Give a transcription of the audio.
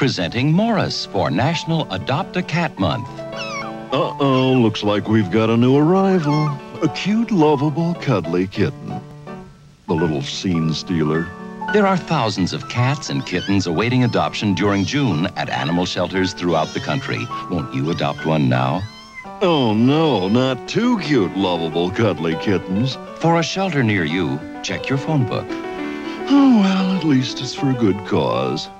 presenting Morris for National Adopt a Cat Month. Uh-oh, looks like we've got a new arrival. A cute, lovable, cuddly kitten. The little scene stealer. There are thousands of cats and kittens awaiting adoption during June at animal shelters throughout the country. Won't you adopt one now? Oh no, not two cute, lovable, cuddly kittens. For a shelter near you, check your phone book. Oh well, at least it's for a good cause.